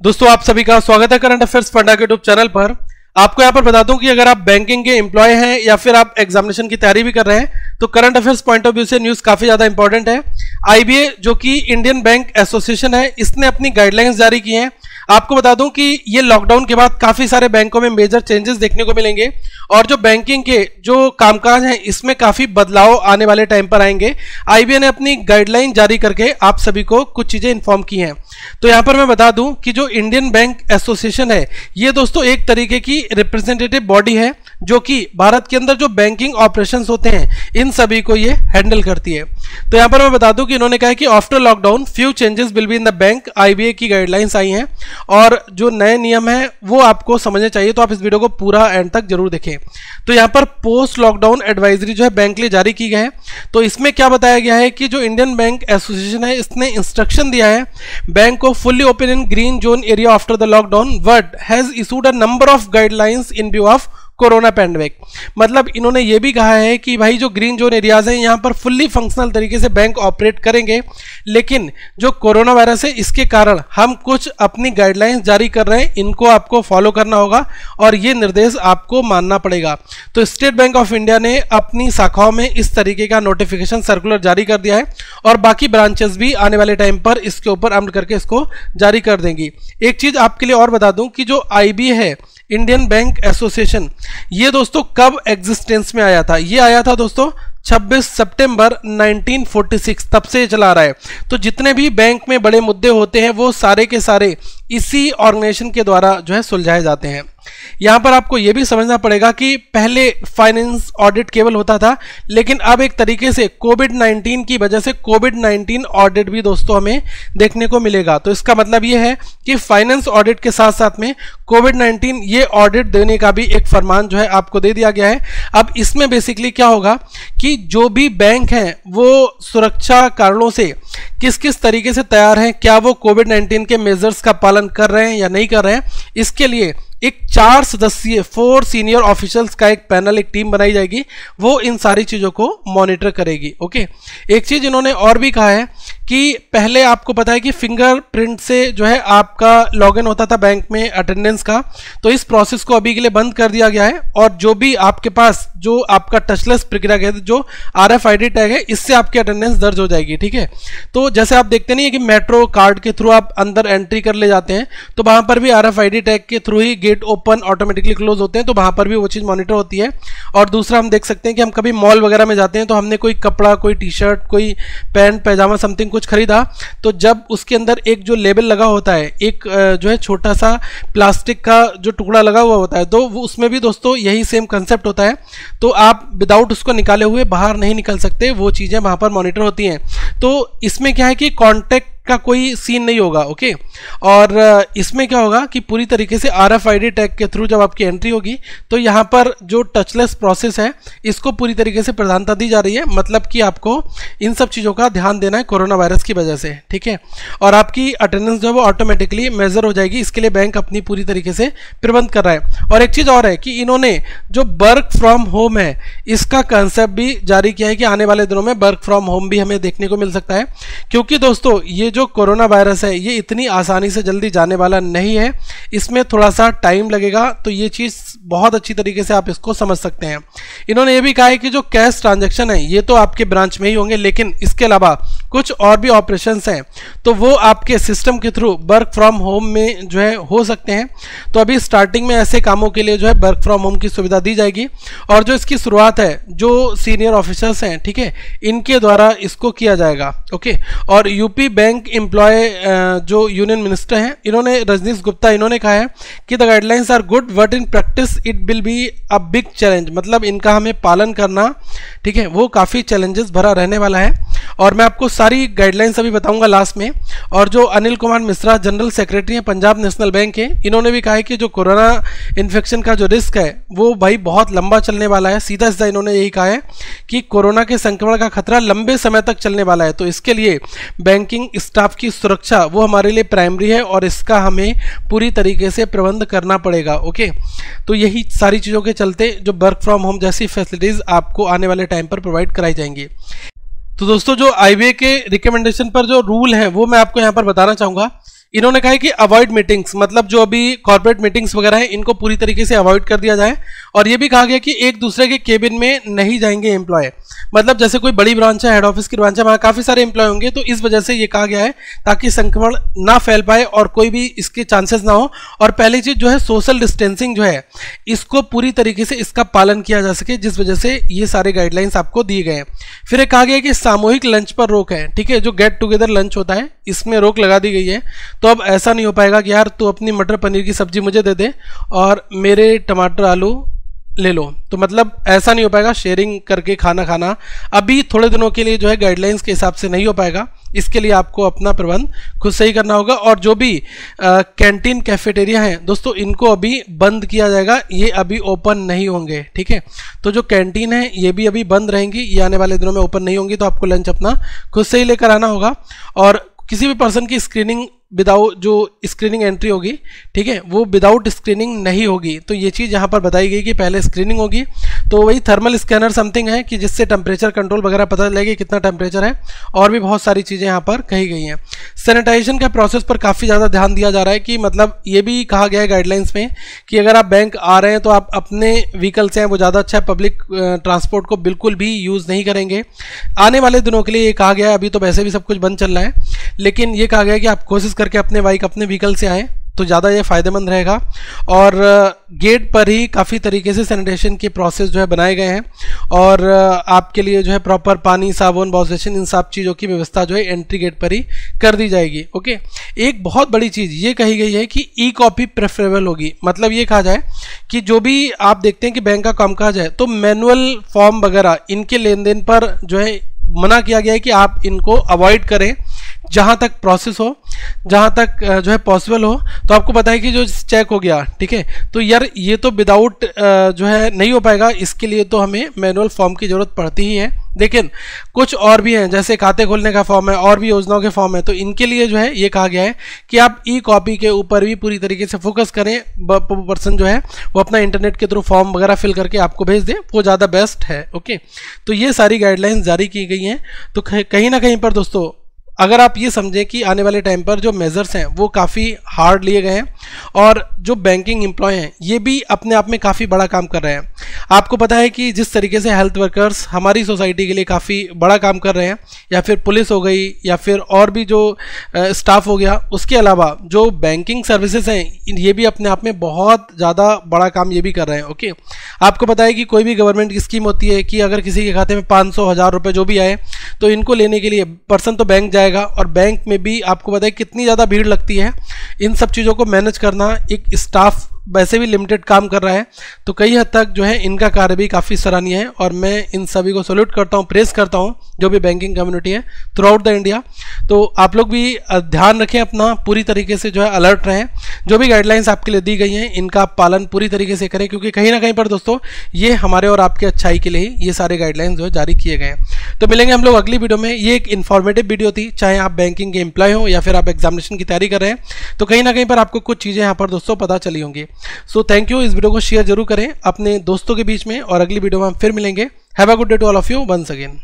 दोस्तों, आप सभी का स्वागत है करंट अफेयर्स फंडा के यूट्यूब चैनल पर। आपको यहाँ पर बता दूँ कि अगर आप बैंकिंग के एम्प्लॉय हैं या फिर आप एग्जामिनेशन की तैयारी भी कर रहे हैं तो current affairs point of view से न्यूज़ काफ़ी ज़्यादा इंपॉर्टेंट है। आईबीए जो कि इंडियन बैंक एसोसिएशन है, इसने अपनी गाइडलाइंस जारी की हैं। आपको बता दूँ कि ये लॉकडाउन के बाद काफ़ी सारे बैंकों में मेजर चेंजेस देखने को मिलेंगे और जो बैंकिंग के जो कामकाज हैं, इसमें काफ़ी बदलाव आने वाले टाइम पर आएँगे। आई ने अपनी गाइडलाइन जारी करके आप सभी को कुछ चीज़ें इन्फॉर्म की हैं। तो यहाँ पर मैं बता दूँ कि जो इंडियन बैंक एसोसिएशन है, ये दोस्तों एक तरीके की रिप्रेजेंटेटिव बॉडी है। जो कि भारत के अंदर जो बैंकिंग ऑपरेशंस होते हैं, इन सभी को ये हैंडल करती है। तो यहाँ पर मैं बता दूँ कि इन्होंने कहा कि after lockdown few changes will be in the bank IBA की गाइडलाइंस आई हैं, और जो नए नियम है, वो आपको समझना चाहिए तो आप इस वीडियो को पूरा एंड तक ज़रूर देखें। तो यहाँ पर पोस्ट लॉकडाउन एडवाइजरी जो है बैंक लिए जारी की गई है। तो इसमें क्या बताया गया है कि जो इंडियन बैंक एसोसिएशन है, इसने इंस्ट्रक्शन दिया है बैंक को fully open in green zone area after the lockdown word has issued a number of guidelines in view of corona pandemic मतलब इन्होंने ये भी कहा है कि भाई जो ग्रीन जोन एरियाज़ हैं, यहाँ पर फुल्ली फंक्शनल तरीके से बैंक ऑपरेट करेंगे। लेकिन जो कोरोना वायरस है, इसके कारण हम कुछ अपनी गाइडलाइंस जारी कर रहे हैं, इनको आपको फॉलो करना होगा और ये निर्देश आपको मानना पड़ेगा। तो स्टेट बैंक ऑफ़ इंडिया ने अपनी शाखाओं में इस तरीके का नोटिफिकेशन सर्कुलर जारी कर दिया है और बाकी ब्रांचेस भी आने वाले टाइम पर इसके ऊपर अमल करके इसको जारी कर देंगी। एक चीज़ आपके लिए और बता दूँ कि जो आईबी है इंडियन बैंक एसोसिएशन ये दोस्तों कब एग्जिस्टेंस में आया था? ये आया था दोस्तों 26 सितंबर 1946 तब से चला रहा है। तो जितने भी बैंक में बड़े मुद्दे होते हैं, वो सारे के सारे इसी ऑर्गेनाइजेशन के द्वारा जो है सुलझाए जाते हैं। यहाँ पर आपको यह भी समझना पड़ेगा कि पहले फाइनेंस ऑडिट केवल होता था, लेकिन अब एक तरीके से कोविड 19 की वजह से कोविड 19 ऑडिट भी दोस्तों हमें देखने को मिलेगा। तो इसका मतलब यह है कि फाइनेंस ऑडिट के साथ साथ में कोविड 19 ये ऑडिट देने का भी एक फरमान जो है आपको दे दिया गया है। अब इसमें बेसिकली क्या होगा कि जो भी बैंक हैं, वो सुरक्षा कारणों से किस किस तरीके से तैयार हैं, क्या वो कोविड 19 के मेजर्स का पालन कर रहे हैं या नहीं कर रहे हैं, इसके लिए एक चार सदस्यीय फोर सीनियर ऑफिशियल्स का एक पैनल एक टीम बनाई जाएगी। वो इन सारी चीज़ों को मॉनिटर करेगी ओके एक चीज़ इन्होंने और भी कहा है कि पहले आपको पता है कि फिंगरप्रिंट से जो है आपका लॉगिन होता था बैंक में अटेंडेंस का। तो इस प्रोसेस को अभी के लिए बंद कर दिया गया है और जो भी आपके पास, जो आपका टचलेस प्रक्रिया है जो आर एफ़ टैग है, इससे आपकी अटेंडेंस दर्ज हो जाएगी, ठीक है? तो जैसे आप देखते नहीं है कि मेट्रो कार्ड के थ्रू आप अंदर एंट्री कर ले जाते हैं तो वहाँ पर भी आर एफ़ टैग के थ्रू ही गेट ओपन ऑटोमेटिकली क्लोज होते हैं तो वहाँ पर भी वो चीज़ मॉनिटर होती है। और दूसरा हम देख सकते हैं कि हम कभी मॉल वगैरह में जाते हैं तो हमने कोई कपड़ा, कोई टी शर्ट कोई पैंट पैजामा समथिंग कुछ खरीदा तो जब उसके अंदर एक जो लेबल लगा होता है, एक जो है छोटा सा प्लास्टिक का जो टुकड़ा लगा हुआ होता है तो उसमें भी दोस्तों यही सेम कंसेप्ट होता है। तो आप विदाउट उसको निकाले हुए बाहर नहीं निकल सकते, वो चीज़ें वहाँ पर मॉनिटर होती हैं। तो इसमें क्या है कि कॉन्टेक्ट का कोई सीन नहीं होगा ओके और इसमें क्या होगा कि पूरी तरीके से R F I D tag के थ्रू जब आपकी एंट्री होगी तो यहाँ पर जो टचलेस प्रोसेस है, इसको पूरी तरीके से प्रधानता दी जा रही है। मतलब कि आपको इन सब चीज़ों का ध्यान देना है कोरोना वायरस की वजह से, ठीक है? और आपकी अटेंडेंस जो है वो ऑटोमेटिकली मेजर हो जाएगी। इसके लिए बैंक अपनी पूरी तरीके से प्रबंध कर रहा है। और एक चीज़ और है कि इन्होंने जो वर्क फ्रॉम होम है, इसका कंसेप्ट भी जारी किया है कि आने वाले दिनों में वर्क फ्रॉम होम भी हमें देखने को मिल सकता है। क्योंकि दोस्तों, ये जो कोरोना वायरस है, ये इतनी आसानी से जल्दी जाने वाला नहीं है। इसमें थोड़ा सा टाइम लगेगा तो ये चीज़ बहुत अच्छी तरीके से आप इसको समझ सकते हैं। इन्होंने ये भी कहा है कि जो कैश ट्रांजेक्शन है, ये तो आपके ब्रांच में ही होंगे, लेकिन इसके अलावा कुछ और भी ऑपरेशन हैं तो वो आपके सिस्टम के थ्रू वर्क फ्रॉम होम में जो है हो सकते हैं। तो अभी स्टार्टिंग में ऐसे कामों के लिए जो है वर्क फ्रॉम होम की सुविधा दी जाएगी। और जो इसकी शुरुआत है, जो सीनियर ऑफिसर्स हैं, ठीक है, इनके द्वारा इसको किया जाएगा, ओके। और यूपी बैंक एम्प्लॉय जो यूनियन मिनिस्टर हैं, इन्होंने, रजनीश गुप्ता, इन्होंने कहा है कि the guidelines are good, but in practice it will be a big challenge. मतलब इनका हमें पालन करना, ठीक है, वो काफ़ी चैलेंजेस भरा रहने वाला है। और मैं आपको सारी गाइडलाइंस अभी बताऊँगा लास्ट में। और जो अनिल कुमार मिश्रा जनरल सेक्रेटरी हैं, पंजाब नेशनल बैंक के, इन्होंने भी कहा है कि जो कोरोना इन्फेक्शन का जो रिस्क है, वो भाई बहुत लंबा चलने वाला है। सीधा सीधा इन्होंने यही कहा है कि कोरोना के संक्रमण का खतरा लंबे समय तक चलने वाला है। तो इसके लिए बैंकिंग स्टाफ की सुरक्षा, वो हमारे लिए प्राइमरी है और इसका हमें पूरी तरीके से प्रबंध करना पड़ेगा ओके तो यही सारी चीज़ों के चलते जो वर्क फ्रॉम होम जैसी फैसिलिटीज़ आपको आने वाले टाइम पर प्रोवाइड कराई जाएँगी। तो दोस्तों, जो आई के रिकमेंडेशन पर जो रूल है, वो मैं आपको यहाँ पर बताना चाहूँगा। इन्होंने कहा है कि अवॉइड मीटिंग्स मतलब जो अभी कॉर्पोरेट मीटिंग्स वगैरह हैं, इनको पूरी तरीके से अवॉइड कर दिया जाए। और ये भी कहा गया कि एक दूसरे के केबिन में नहीं जाएँगे एम्प्लॉय मतलब जैसे कोई बड़ी ब्रांच है हेड ऑफ़िस की ब्रांच है, वहाँ काफ़ी सारे एम्प्लॉय होंगे तो इस वजह से ये कहा गया है ताकि संक्रमण ना फैल पाए और कोई भी इसके चांसेस ना हो। और पहली चीज़ जो है सोशल डिस्टेंसिंग जो है, इसको पूरी तरीके से इसका पालन किया जा सके, जिस वजह से ये सारे गाइडलाइंस आपको दिए गए हैं। फिर कहा गया कि सामूहिक लंच पर रोक है, ठीक है? जो गेट टुगेदर लंच होता है, इसमें रोक लगा दी गई है। तो अब ऐसा नहीं हो पाएगा कि यार तू अपनी मटर पनीर की सब्ज़ी मुझे दे दे और मेरे टमाटर आलू ले लो। तो मतलब ऐसा नहीं हो पाएगा शेयरिंग करके खाना खाना। अभी थोड़े दिनों के लिए जो है गाइडलाइंस के हिसाब से नहीं हो पाएगा। इसके लिए आपको अपना प्रबंध खुद से ही करना होगा और जो भी आ, कैंटीन कैफेटेरिया हैं दोस्तों इनको अभी बंद किया जाएगा। ये अभी ओपन नहीं होंगे ठीक है? तो जो कैंटीन है ये भी अभी बंद रहेंगी। ये आने वाले दिनों में ओपन नहीं होंगी तो आपको लंच अपना खुद से ही लेकर आना होगा। और किसी भी पर्सन की स्क्रीनिंग विदाउट जो स्क्रीनिंग एंट्री होगी, ठीक है, वो विदाउट स्क्रीनिंग नहीं होगी। तो ये चीज़ यहाँ पर बताई गई कि पहले स्क्रीनिंग होगी तो वही थर्मल स्कैनर समथिंग है कि जिससे टेम्परेचर कंट्रोल वगैरह पता चलेगी कितना टेम्परेचर है, और भी बहुत सारी चीज़ें यहाँ पर कही गई हैं। सैनिटाइजेशन के प्रोसेस पर काफ़ी ज़्यादा ध्यान दिया जा रहा है कि मतलब ये भी कहा गया है गाइडलाइंस में कि अगर आप बैंक आ रहे हैं तो आप अपने व्हीकल से हैं, वो ज़्यादा अच्छा है पब्लिक ट्रांसपोर्ट को बिल्कुल भी यूज़ नहीं करेंगे। आने वाले दिनों के लिए ये कहा गया है, अभी तो वैसे भी सब कुछ बंद चल रहा है, लेकिन ये कहा गया है कि आप कोशिश करके अपने बाइक अपने व्हीकल से आएँ। तो ज़्यादा ये फ़ायदेमंद रहेगा। और गेट पर ही काफ़ी तरीके से सैनिटेशन के प्रोसेस जो है बनाए गए हैं। और आपके लिए जो है प्रॉपर पानी, साबुन वॉशेशन इन सब चीज़ों की व्यवस्था जो है एंट्री गेट पर ही कर दी जाएगी ओके एक बहुत बड़ी चीज़ ये कही गई है कि ई कॉपी प्रेफरेबल होगी। मतलब ये कहा जाए कि जो भी आप देखते हैं कि बैंक का कामकाज है तो मैनुअल फॉर्म वगैरह इनके लेन देन पर जो है मना किया गया है कि आप इनको अवॉइड करें। जहाँ तक प्रोसेस हो, जहाँ तक जो है पॉसिबल हो तो आपको पता है कि जो चेक हो गया, ठीक है? तो यार, ये तो विदाउट जो है नहीं हो पाएगा, इसके लिए तो हमें मैनुअल फॉर्म की ज़रूरत पड़ती ही है। लेकिन कुछ और भी हैं, जैसे खाते खोलने का फॉर्म है, और भी योजनाओं के फॉर्म है तो इनके लिए जो है ये कहा गया है कि आप ई कॉपी के ऊपर भी पूरी तरीके से फोकस करें पर्सन जो है, वो अपना इंटरनेट के थ्रू फॉर्म वगैरह फिल करके आपको भेज दे, वो ज़्यादा बेस्ट है ओके तो ये सारी गाइडलाइंस जारी की गई हैं। तो कहीं ना कहीं पर दोस्तों अगर आप ये समझें कि आने वाले टाइम पर जो मेज़र्स हैं, वो काफ़ी हार्ड लिए गए हैं और जो बैंकिंग एम्प्लॉय हैं, ये भी अपने आप में काफ़ी बड़ा काम कर रहे हैं। आपको पता है कि जिस तरीके से हेल्थ वर्कर्स हमारी सोसाइटी के लिए काफ़ी बड़ा काम कर रहे हैं, या फिर पुलिस हो गई, या फिर और भी जो स्टाफ हो गया, उसके अलावा जो बैंकिंग सर्विसेज़ हैं ये भी अपने आप में बहुत ज़्यादा बड़ा काम ये भी कर रहे हैं, ओके? आपको पता है कि कोई भी गवर्नमेंट की स्कीम होती है कि अगर किसी के खाते में पाँच सौ, हज़ार रुपये जो भी आए तो इनको लेने के लिए पर्सन तो बैंक जाएगा, और बैंक में भी आपको पता है कितनी ज़्यादा भीड़ लगती है। इन सब चीज़ों को मैनेज करना एक स्टाफ वैसे भी लिमिटेड काम कर रहा है तो कई हद तक जो है इनका कार्य भी काफ़ी सराहनीय है और मैं इन सभी को सल्यूट करता हूँ प्रेस करता हूँ, जो भी बैंकिंग कम्युनिटी है थ्रू आउट द इंडिया तो आप लोग भी ध्यान रखें अपना, पूरी तरीके से जो है अलर्ट रहें। जो भी गाइडलाइंस आपके लिए दी गई हैं, इनका पालन पूरी तरीके से करें, क्योंकि कहीं ना कहीं पर दोस्तों, ये हमारे और आपके अच्छाई के लिए ही ये सारे गाइडलाइंस जो है जारी किए गए हैं। तो मिलेंगे हम लोग अगली वीडियो में। ये एक इन्फॉर्मेटिव वीडियो थी, चाहे आप बैंकिंग के एम्प्लॉय हो या फिर आप एग्जामिनेशन की तैयारी कर रहे हैं। तो कहीं ना कहीं पर आपको कुछ चीज़ें यहाँ पर दोस्तों पता चली होंगी। सो थैंक यू इस वीडियो को शेयर ज़रूर करें अपने दोस्तों के बीच में और अगली वीडियो में हम फिर मिलेंगे। Have a good day to all of you once again